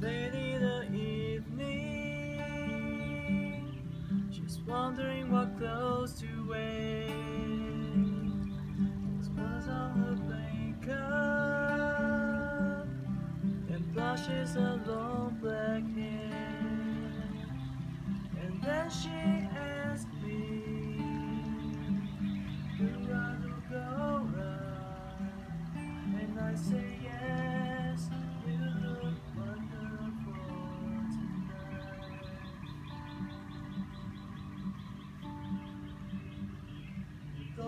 late in the evening just wondering what clothes to wear. Smiles on her makeup And blushes her long black hair. And then she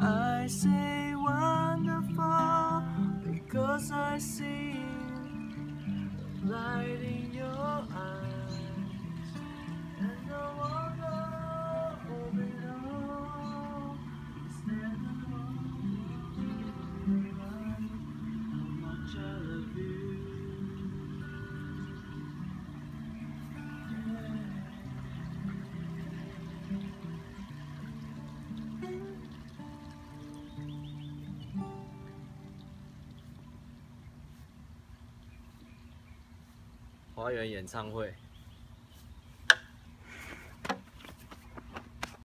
I say wonderful because I see light 花园演唱会。